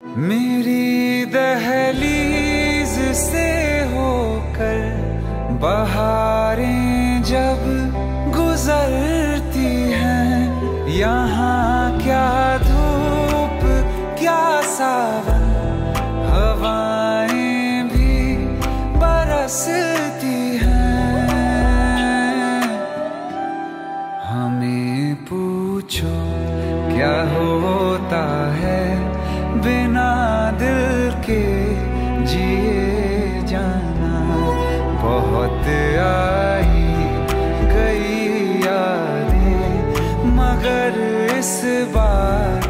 मेरी दहलीज से होकर बहारें जब गुजरती हैं, यहाँ क्या धूप, क्या सावन, हवाएँ भी बरसती हैं। हमें पूछो, क्या है बिना दिल के जिए जाना। बहुत आई गई यादें मगर इस बार